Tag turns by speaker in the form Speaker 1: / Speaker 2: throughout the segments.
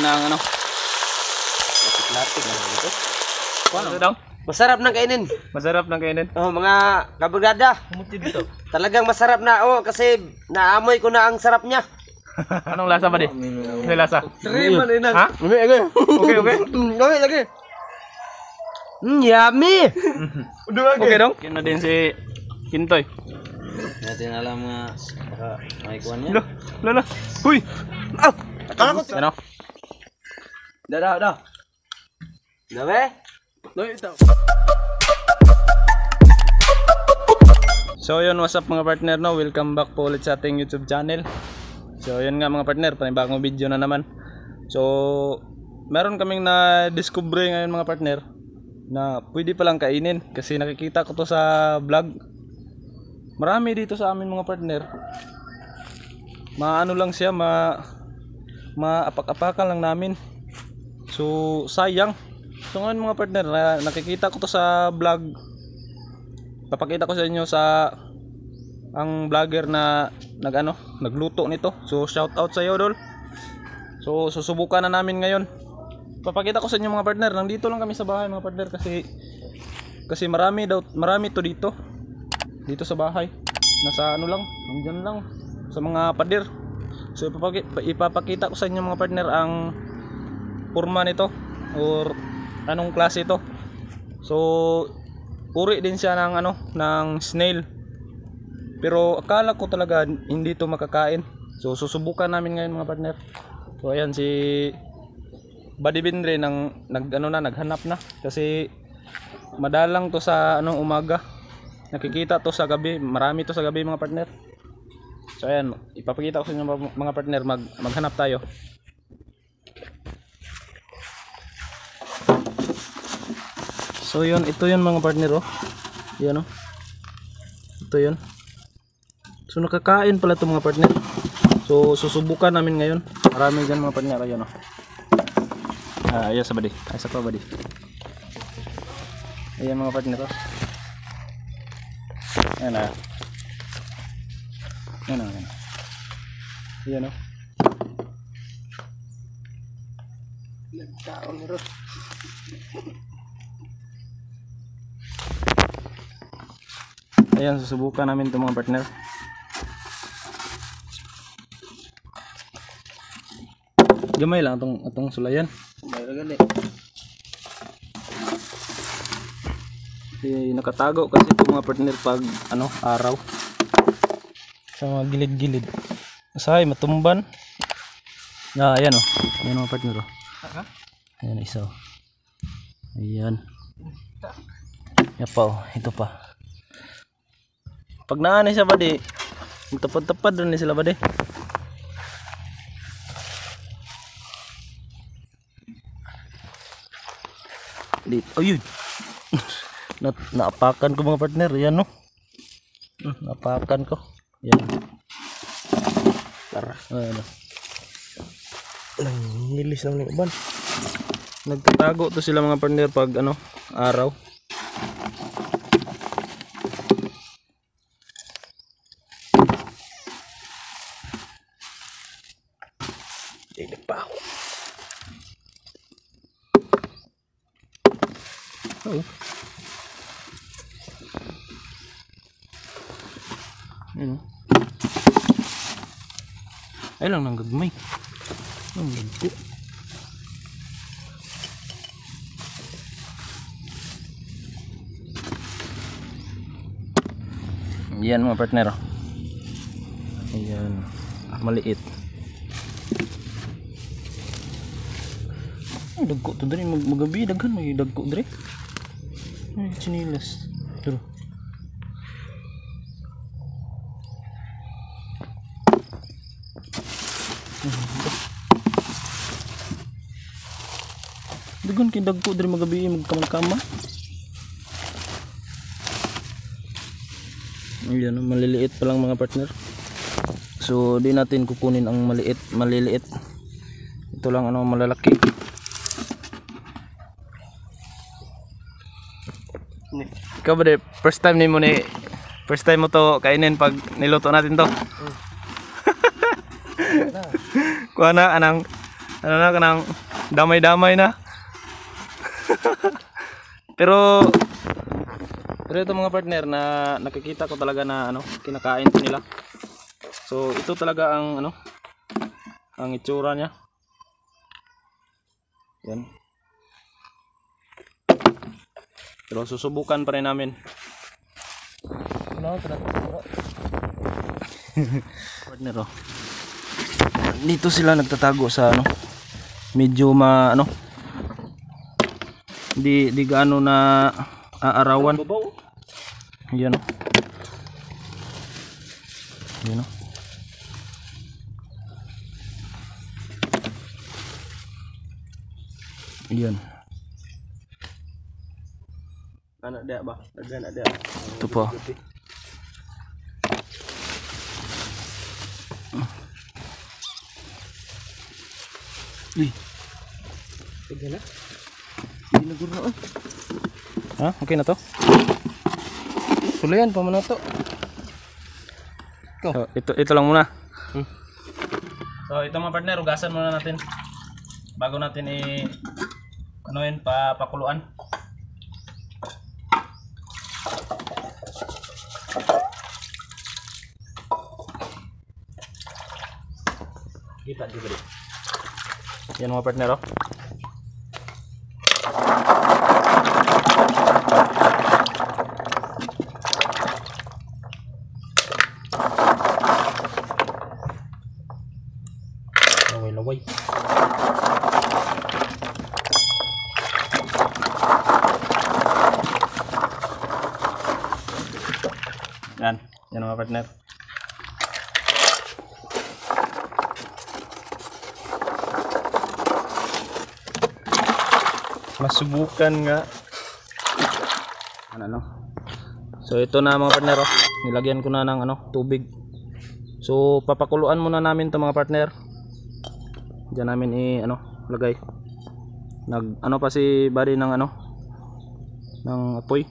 Speaker 1: tayo ng ano.
Speaker 2: Lapit na dito.
Speaker 1: Ano daw?
Speaker 2: Masarap na kainin.
Speaker 1: Masarap ng kainin.
Speaker 2: Oh, mga kabrigada.
Speaker 1: Kumuti dito.
Speaker 2: Talagang masarap na. Oh, kasi naamoy ko na ang sarap niya.
Speaker 1: Anong lasa ba di? Ano lasa?
Speaker 2: Trima na
Speaker 1: Ha?
Speaker 2: Lagi, lagi.
Speaker 1: Okay, okay.
Speaker 2: Mm, Lagi. Mm, yummy.
Speaker 1: Okay dong? Na din si Kintoy.
Speaker 2: Natin alam nga baka may kuwan
Speaker 1: Lo, lo, lo. Huy!
Speaker 2: Ah, ako.
Speaker 1: Ano?
Speaker 2: Dah, dah, dah. Dah, be?
Speaker 1: So yun, what's up mga partner no? Welcome back po ulit sa ating YouTube channel. So yun nga mga partner, panibagong video na naman. So meron kaming na-discover ngayon mga partner na pwede palang kainin kasi nakikita ko to sa vlog. Marami dito sa amin mga partner. Maano lang siya, ma maapak-apakan lang namin. So sayang. So ngayon mga partner, na, nakikita ko to sa vlog. Papakita ko sa inyo sa ang vlogger na nagano nagluto nito. So shout out sa iyo dol. So susubukan na namin ngayon. Papakita ko sa inyo mga partner. Nandito lang kami sa bahay mga partner kasi kasi marami daw marami to dito. Dito sa bahay. Nasa ano lang nandyan lang. Sa mga pader. So ipapaki, ipapakita ko sa inyo mga partner ang forma nito or anong klase ito. So uri din siya ng ano ng snail. Pero akala ko talaga hindi to makakain. So susubukan namin ngayon mga partner. So ayan si Buddy Bindre nang nag ano na naghanap na. Kasi madalang to sa anong umaga. Nakikita to sa gabi. Marami to sa gabi mga partner. So ayan ipapakita ko sa inyo mga partner mag maghanap tayo So yun, ito yun mga partner oh. Yan oh. Ito yun. So nakakain pala ito mga partner. So susubukan namin ngayon. Marami dyan mga partner. Ayan oh. Ah, ayan sa badi. Ay sa pa badi. Ayan mga partner oh. Ayan ah. Ayan oh. Ayan. Oh.
Speaker 2: Nagkaon ro.
Speaker 1: Ayan, susubukan namin ito mga partner. Gamay lang itong, itong sulayan.
Speaker 2: Gali.
Speaker 1: Eh, nakatago kasi ito mga partner pag ano, araw. Sa mga gilid-gilid. Asahay, matumban. Ah, ayan o. Oh. Ayan mga partner o. Oh. Ayan isa o. Ayan. Yan pa o. Ito pa. Pag naanay siya ba di, magtapad-tapad rin sila ba di? Di, ayun. na naapakan ko mga partner yan no Hmm, naapakan ko yan
Speaker 2: Tara.
Speaker 1: ano
Speaker 2: Nang nilis ng uban.
Speaker 1: nagtatago to sila mga partner pag ano araw Ayun, oh. ay lang nang gagmay ang gagko yan mga partner oh. ayan. Maliit. Ay dagko to dre mag magabi daghan may dagko dre ay chinilas pero Dagan kay dagko diri magabi magkamag-kama. Ayan, maliliit pa lang mga partner. So, di natin kukunin ang maliit, maliliit. Ito lang ano malalaki. Ikaw ba de, first time ni mo ni first time mo to kainin pag niluto natin to. Kuha na anang ano na, kanang damay-damay na. pero, pero ito mga partner na nakikita ko talaga na ano, kinakain to nila. So, ito talaga ang ano, ang itsura niya. Yan. Pero susubukan pa rin namin. Ano, partner oh. Dito sila nagtatago sa ano. Medyo ma ano. Di di gaano na aarawan. Yan. Yan oh. Yan.
Speaker 2: Anak dia ba? Ada anak dia.
Speaker 1: Ito po. Uy.
Speaker 2: Sige na.
Speaker 1: Ha? Okay na to? Sulayan pa muna to. So, ito, ito lang muna. So, ito mga partner, ugasan muna natin. Bago natin i ano yun, pa, pakuluan.
Speaker 2: Kita.
Speaker 1: Yan mga partner, oh.
Speaker 2: Laway laway.
Speaker 1: Yan. Yan mga partner. Masubukan nga. Ano no? So ito na mga partner. Oh. Nilagyan ko na ng ano, tubig. So papakuluan muna namin 'to mga partner. Diyan namin i ano, lagay. Nag ano pa si body ng ano ng apoy.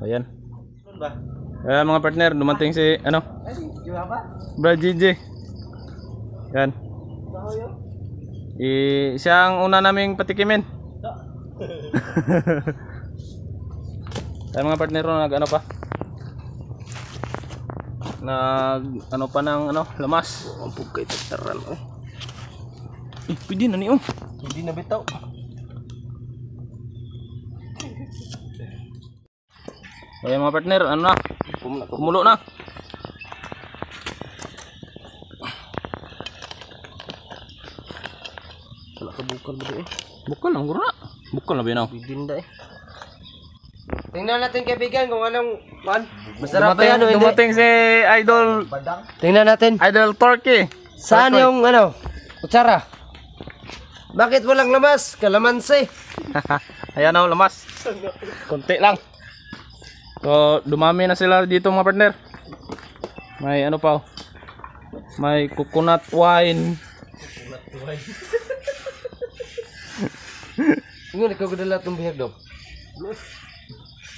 Speaker 1: Ayan.
Speaker 2: Ba?
Speaker 1: Ayan mga partner, dumating si ano? Brad GJ. Yan. I, siya ang una naming patikimin. Ayan mga partner, oh, nag ano pa. Nag ano pa ng ano, lamas.
Speaker 2: Ang pugkay tataran oh.
Speaker 1: Eh, pwede na ni oh.
Speaker 2: Hindi na bitaw.
Speaker 1: Ayan mga partner, ano na, kumulo na.
Speaker 2: Wala ka bukal ba eh?
Speaker 1: Bukal lang, guro na. Bukal na binaw.
Speaker 2: Bidinda eh. Tingnan natin kaibigan kung anong man. Masarap ba yan o hindi?
Speaker 1: dumating si Idol,
Speaker 2: Tingnan natin.
Speaker 1: Idol Turkey.
Speaker 2: Saan yung ano? Kutsara? Bakit walang lamas? Kalamansi.
Speaker 1: Ayan o, lamas. Konti lang. So, dumami na sila dito mga partner. May ano pa. May coconut wine.
Speaker 2: Ngayon, ikaw gudala itong bihag daw.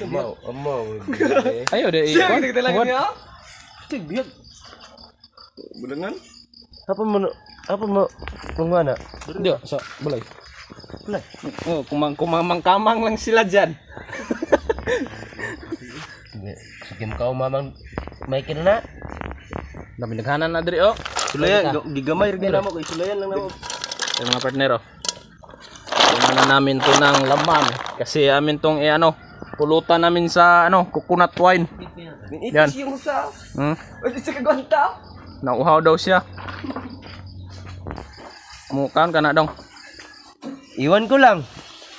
Speaker 2: Amaw, amaw.
Speaker 1: Ayo deh. Siya
Speaker 2: Ito bihag.
Speaker 1: Bulangan?
Speaker 2: Apa mo, apa mo, kung mana?
Speaker 1: Dia sa balay.
Speaker 2: Balay?
Speaker 1: Oh, kumang kumamang-kamang lang sila diyan.
Speaker 2: Sige mo ka mamang may na.
Speaker 1: Dami naghanan na diri oh.
Speaker 2: Sulayan, gigamay rin na mo. Kay sulayan lang na mo.
Speaker 1: Yung mga partner oh. Tingnan na namin to ng laman kasi amin tong eh, ano, pulutan namin sa ano, coconut wine. Yan.
Speaker 2: Yung sa...
Speaker 1: Hmm?
Speaker 2: Pwede sa kagwanta.
Speaker 1: Nauhaw daw siya. Mukan ka na dong.
Speaker 2: Iwan ko lang.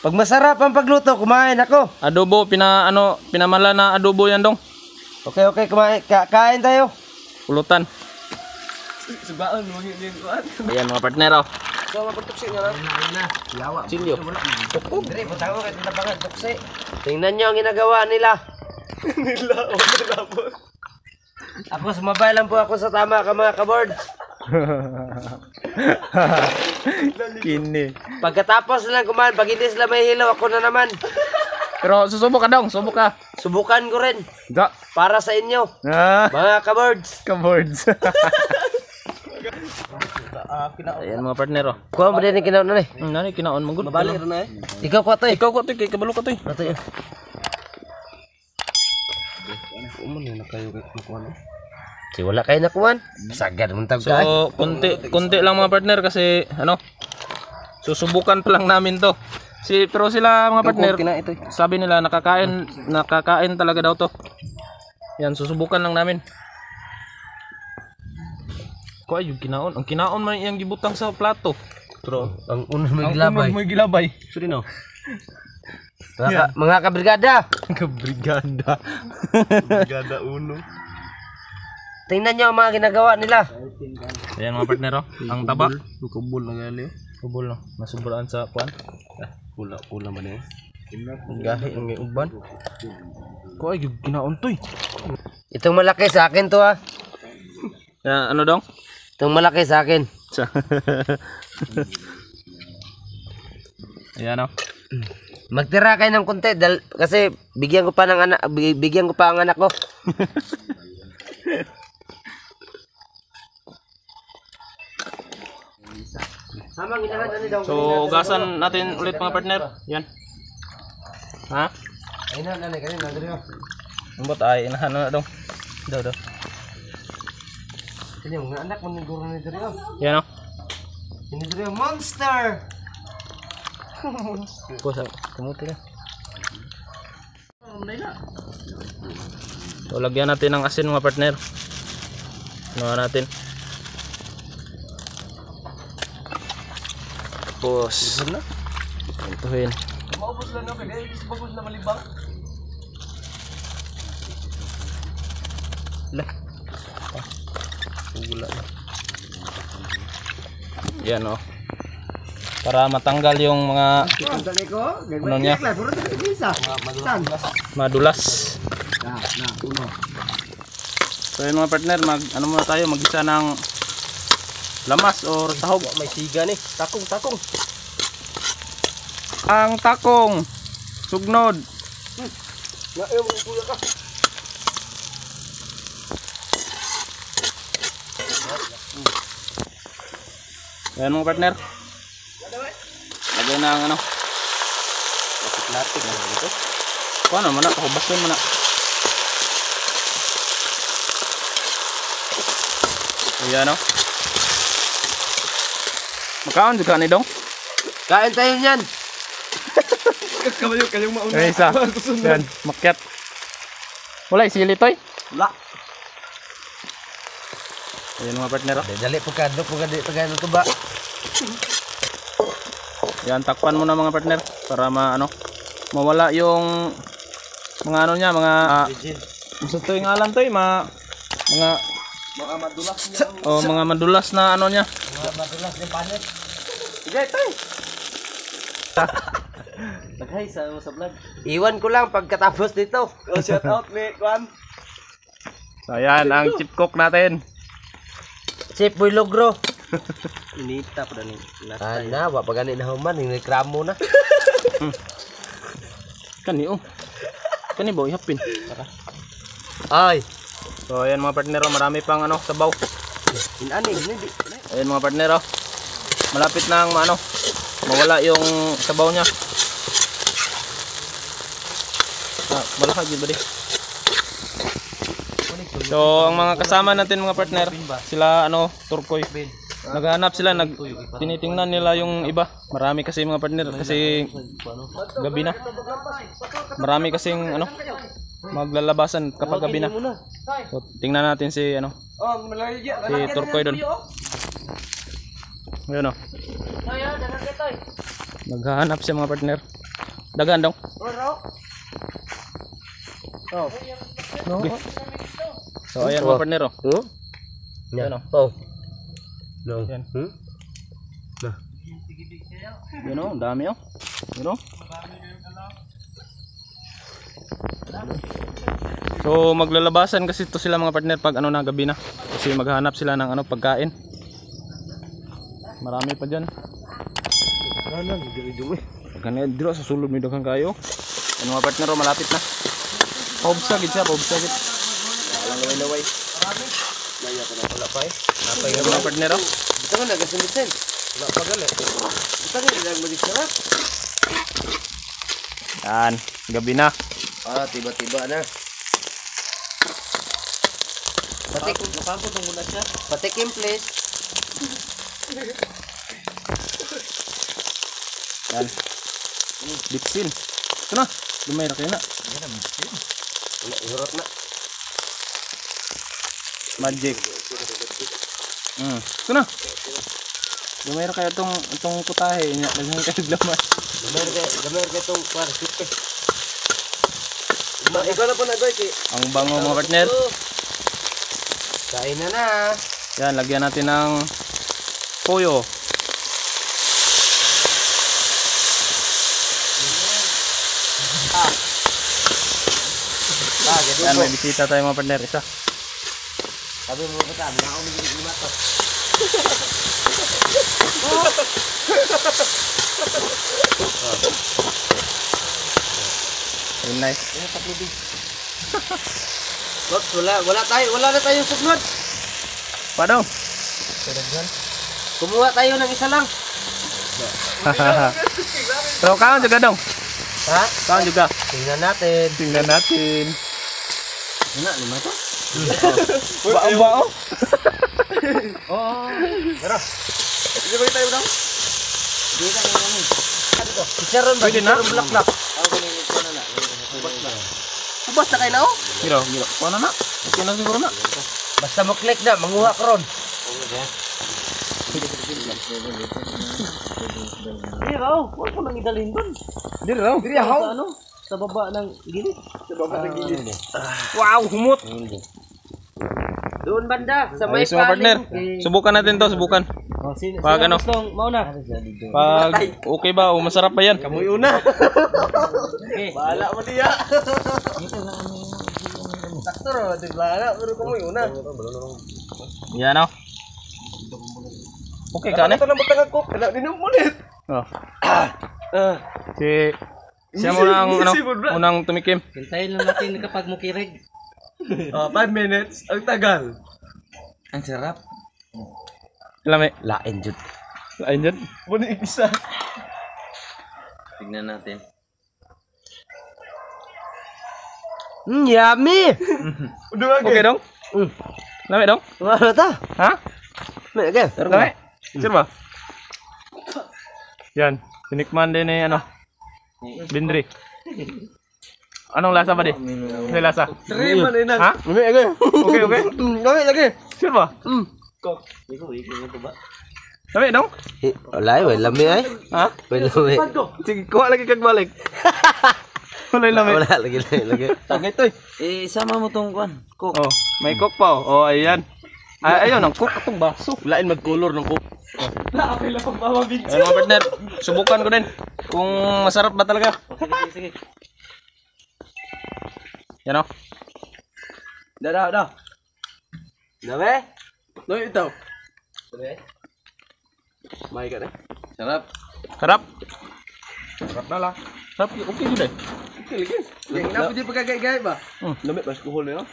Speaker 2: Pag masarap ang pagluto, kumain ako.
Speaker 1: Adobo, pina ano, pinamala na adobo yan dong.
Speaker 2: Okay, okay, kumain. Ka kain tayo.
Speaker 1: Pulutan.
Speaker 2: Yung kuan.
Speaker 1: Ayan mga partner oh.
Speaker 2: So, mapatuksin nga lang. na. Yawa.
Speaker 1: Silyo.
Speaker 2: Tukog. Dre, punta ko kahit nabangan tuksi. Tingnan nyo ang ginagawa nila. nila, o nila po. Ako, sumabay lang po ako sa tama ka mga kaboard.
Speaker 1: Kini.
Speaker 2: Pagkatapos lang kumain, pag hindi sila may hilaw, ako na naman.
Speaker 1: Pero susubok ka dong, subok ka.
Speaker 2: Subukan ko rin.
Speaker 1: Ga.
Speaker 2: Para sa inyo,
Speaker 1: Ah,
Speaker 2: mga kaboards.
Speaker 1: kaboards. Ayan mga partner oh.
Speaker 2: Kuha mo din kinaon na eh.
Speaker 1: Hmm, nani kinaon mo gud.
Speaker 2: Mabalik na eh. Ikaw ko to eh.
Speaker 1: Ikaw ko to kay kabalo ka to. eh.
Speaker 2: Nato yun. Umon na kayo kukuha Si wala kayo nakuhan. Sagad mong tag.
Speaker 1: So, kunti kunti lang mga partner kasi ano susubukan pa lang namin to. Si pero sila mga partner
Speaker 2: ito.
Speaker 1: sabi nila nakakain nakakain talaga daw to. Yan susubukan lang namin. Ay yung kinaon. Ang kinaon man yung gibutang sa plato.
Speaker 2: Pero ang unang may gilabay.
Speaker 1: May gilabay.
Speaker 2: Suri no. Mga, ka, mga kabrigada.
Speaker 1: Kabrigada. Brigada uno.
Speaker 2: Tingnan nyo ang mga ginagawa nila.
Speaker 1: Ayan mga partner oh. Ang taba.
Speaker 2: Kubol na gali.
Speaker 1: Kubol no. Nasubraan sa kuan.
Speaker 2: Pula pula man eh. Gahi ang uban.
Speaker 1: Ko ay yung kinaon to eh.
Speaker 2: Itong malaki sa akin to ah.
Speaker 1: Yan, ano dong?
Speaker 2: Itong malaki sa akin.
Speaker 1: Ayan oh.
Speaker 2: Magtira kayo ng konti dahil kasi bigyan ko pa ng anak bi- bigyan ko pa ang anak ko. Daw.
Speaker 1: So, ugasan natin ulit mga partner. Yan. Ha?
Speaker 2: Inahan ani kanina nandito.
Speaker 1: Ang bot ay inahan na dong. Daw daw.
Speaker 2: Kini mga anak mo ni guro ni diri.
Speaker 1: Yan oh.
Speaker 2: Ini diri monster.
Speaker 1: Ko sa kumuti na. So, lagyan natin ng asin mga partner. Ano natin? Tapos, Intuhin.
Speaker 2: Maubos lang na kaya is bagos na malibang.
Speaker 1: Na. Yan oh. Para matanggal yung mga ano niya, madulas.
Speaker 2: Na, na.
Speaker 1: So yun mga partner, mag ano muna tayo, magisa ng lamas or tahog.
Speaker 2: May siga ni. Takong, takong.
Speaker 1: Ang takong sugnod.
Speaker 2: Na ayaw mo kuya ka.
Speaker 1: Ayan mga partner. Lagyan na ang ano.
Speaker 2: Plastic na dito.
Speaker 1: Man na, pakubasin mo na. Ayan o. Makaon juga ni dong.
Speaker 2: Kain tayo niyan.
Speaker 1: Kayo kayong mauna. Ay, isa. Yan, makyat. Wala, sili toy.
Speaker 2: Wala.
Speaker 1: Ayan mga partner. oh.
Speaker 2: Dali po ka, po ka dito kaya ng tuba.
Speaker 1: Yan, takpan mo na mga partner para ma ano, mawala yung mga ano niya, mga uh, sa to yung alam to, ma mga
Speaker 2: Mga madulas niya.
Speaker 1: oh, mga madulas na ano niya.
Speaker 2: Mga madulas niya panet.
Speaker 1: Sige, tay.
Speaker 2: Naghay sa sa vlog. Iwan ko lang pagkatapos dito. Oh, shout out ni Kwan.
Speaker 1: So, ayan ang chip cook natin.
Speaker 2: Chef Boy Logro. Inita pa ni. Ana, wa pa gani na human, ni kramo na.
Speaker 1: Kani oh. Kani boy hapin. Tara.
Speaker 2: Ay,
Speaker 1: So, ayan mga partner, oh, marami pang ano, sabaw.
Speaker 2: inani, hindi.
Speaker 1: Ayan mga partner, oh. malapit na ang ano, mawala yung sabaw niya. Ah, malakad yun ba di? So, ang mga kasama natin mga partner, sila ano, turkoy. Naghahanap sila, nag tinitingnan nila yung iba. Marami kasi mga partner kasi gabi na. Marami kasing ano, maglalabasan kapag gabi na. So, tingnan natin si ano, si Turkoy doon. Ayun oh. Naghahanap siya mga partner. Dagan daw.
Speaker 2: Oh.
Speaker 1: No. So ayan mga partner oh.
Speaker 2: Hmm?
Speaker 1: Yan, oh.
Speaker 2: Oh. No.
Speaker 1: Yan.
Speaker 2: Hmm?
Speaker 1: Yun oh, ang dami oh. Yun oh. So maglalabasan kasi to sila mga partner pag ano na gabi na. Kasi maghahanap sila ng ano pagkain. Marami pa diyan.
Speaker 2: Ano, dumi.
Speaker 1: Ganyan dito sa sulod may daghang kayo. Ano mga partner oh, malapit na. Paubsa gid siya, paubsa gid.
Speaker 2: Walang laway-laway. Naya ko na pala pa eh. Napay
Speaker 1: Ayan mga partner oh.
Speaker 2: Ito nga, nagasunod-sin. Wala pa gali. Ito nga, ilang mag-sarap.
Speaker 1: Yan, gabi na.
Speaker 2: Ah, tiba-tiba na. Patik, mukha po muna siya. Patikim, please.
Speaker 1: Yan. Bitsin. Ito na. Lumay na kayo na.
Speaker 2: Wala, ihurot na.
Speaker 1: Magic. Mm. Ito na. Na kayo itong, itong putahe. Naghan kayo laman.
Speaker 2: Gamay ka, gamay ka itong. Ma, ikaw na po na, Goy. ki-
Speaker 1: Ang bango mga partner.
Speaker 2: Kain na na.
Speaker 1: Yan, lagyan natin ng toyo.
Speaker 2: Ah, ganun
Speaker 1: Yan, may bisita tayo mga partner. Isa.
Speaker 2: Sabi mo ba tayo, na ako may lima to.
Speaker 1: Very nice.
Speaker 2: Wag, wala, wala tayo, wala na tayong sugnod.
Speaker 1: Paano?
Speaker 2: Kumuha tayo ng isa lang.
Speaker 1: Pero kaon juga dong.
Speaker 2: Ha?
Speaker 1: Kaon juga.
Speaker 2: Tingnan natin.
Speaker 1: Tingnan natin.
Speaker 2: Ano, lima to?
Speaker 1: Bao bao.
Speaker 2: Oo. Pero,
Speaker 1: Hindi ba tayo dong?
Speaker 2: di ka na namin. Ano to? Chicharon ba?
Speaker 1: Pwede na.
Speaker 2: Bulaklak. Ako ko na na. Ubas na.
Speaker 1: Kayo na oh. Giro, giro. Paano na? Na siguro na.
Speaker 2: Basta mo click na, manguha ka ron. Hindi raw, huwag ko nang idalhin doon.
Speaker 1: Dili raw.
Speaker 2: Hindi ako. Sa ano? Sa baba ng gilid. Sa baba ng gilid.
Speaker 1: Wow, humot.
Speaker 2: Doon banda, sa may
Speaker 1: Ayos mga partner. Subukan natin to, subukan.
Speaker 2: Oh, sino,
Speaker 1: Pag ano?
Speaker 2: gustong mauna?
Speaker 1: Pag okay ba o masarap ba yan?
Speaker 2: Kamoy una. okay. Bahala mo diya. Sakto ro, di bahala, pero kamoy una.
Speaker 1: Yan oh. Okay ka na?
Speaker 2: Ito na matangag ko, kaya dinom mo ulit.
Speaker 1: Oh.
Speaker 2: Ah.
Speaker 1: Si siya mo nang ano, unang tumikim.
Speaker 2: Hintayin lang natin kapag mukirig. Oh, 5 minutes. Ang tagal. Ang sarap.
Speaker 1: Lami.
Speaker 2: Lain jud.
Speaker 1: Lain dyan.
Speaker 2: Muna isa. Tignan natin. Mm, yummy!
Speaker 1: Okay dong?
Speaker 2: Mm.
Speaker 1: Dong?
Speaker 2: Ano to?
Speaker 1: Ha?
Speaker 2: May again.
Speaker 1: Lami? Sure ba? Yan. Tinikman din eh ano. Bindri. Anong lasa ba di? Ano lasa?
Speaker 2: Three man ina.
Speaker 1: Ha?
Speaker 2: May again.
Speaker 1: Okay, okay.
Speaker 2: Lami lagi.
Speaker 1: Sure ba?
Speaker 2: Mm.
Speaker 1: Lami dong?
Speaker 2: Wala, way lami ay.
Speaker 1: Ha?
Speaker 2: Way lami.
Speaker 1: Sige, kuha lagi kag balik. Wala yung lami.
Speaker 2: Wala lagi lagi lagi.
Speaker 1: Tagay to eh.
Speaker 2: Eh, sama mo tong kwan. Cook.
Speaker 1: Oh, may cook pa oh. Oh, ayan. Ay, ayun, ang cook atong baso.
Speaker 2: Lain mag-color ng cook.
Speaker 1: Wala, okay lang pag mamabig. Ayun mga partner, subukan ko din. Kung masarap ba talaga.
Speaker 2: Sige, sige.
Speaker 1: Yan oh.
Speaker 2: Dah, dah, dah. Dami? No, ito. Dami? May ka na. Sarap.
Speaker 1: Sarap. Sarap na lang. Sarap, okay juga eh.
Speaker 2: Okay, lagi. Yang kenapa dia pagkagay-gay ba?
Speaker 1: Hmm.
Speaker 2: Lamit ba alcohol na?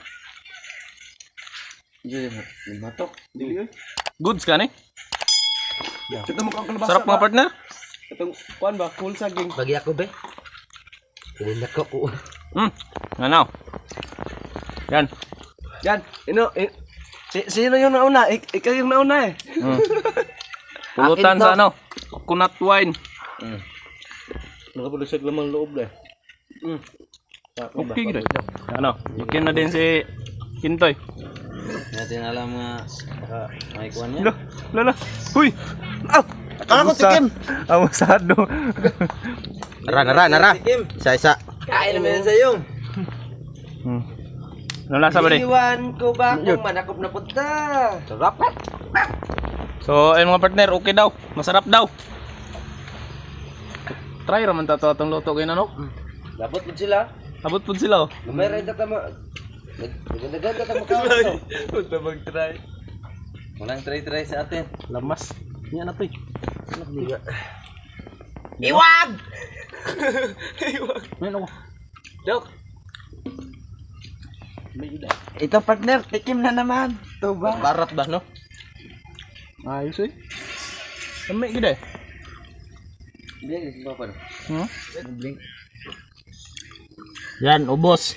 Speaker 2: Jadi, lima tok. Dili.
Speaker 1: Goods ka ni.
Speaker 2: Kita mo kang
Speaker 1: Sarap mga partner.
Speaker 2: Itong kuan ba? Cool saging. Bagi ako be. Hindi ko ko.
Speaker 1: Hmm. Ano? Yan.
Speaker 2: Yan, ino, in, si, sino yung nauna? Ik, ikaw yung nauna eh.
Speaker 1: Hmm. Pulutan sa ano? Coconut wine.
Speaker 2: Nakapulusag lamang loob eh. Mm.
Speaker 1: Okay gitu. Ano? Ikin na din si Kintoy.
Speaker 2: Natin alam nga baka may kuan
Speaker 1: Lo, lo, lo. Huy!
Speaker 2: Ah! Ako tikim!
Speaker 1: Abusado.
Speaker 2: Nara, nara, nara. Isa, isa. Kain naman sa yung.
Speaker 1: hmm. Ano lasa ba di?
Speaker 2: Iwan ko ba kung manakop na punta? Sarap.
Speaker 1: So, ayun mga partner, okay daw. Masarap daw. Try raman ta to atong luto kayo ano?
Speaker 2: Dapat po sila.
Speaker 1: Abot pud sila oh.
Speaker 2: Gamay rin tatama. Nagdagan ka tama ka. Punta mag-try. Walang try-try sa atin.
Speaker 1: Lamas. Yan na to eh.
Speaker 2: Iwag!
Speaker 1: Ayun ako.
Speaker 2: Dok.
Speaker 3: Ito partner, tikim na naman. Ito ba?
Speaker 1: Barat ba no? Ayos eh. Lami gede.
Speaker 2: Blink, pa pa.
Speaker 1: Hmm?
Speaker 2: Blink.
Speaker 1: Yan, ubos.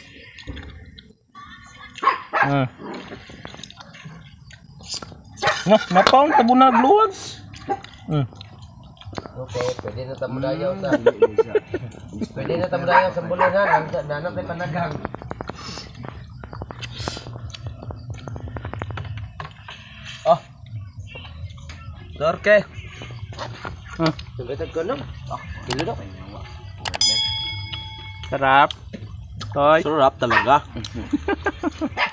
Speaker 1: Ah. Nga, napaon ka na nagluwag. Hmm.
Speaker 2: Opo, pwede na tamudayaw sa... pwede na tamudayaw sa bulanan. Nanap ay panagang.
Speaker 1: Oh. Torke. Ah,
Speaker 2: Sugatag ko no? Ah, kilo na.
Speaker 1: sarap. Toy.
Speaker 3: Sarap talaga.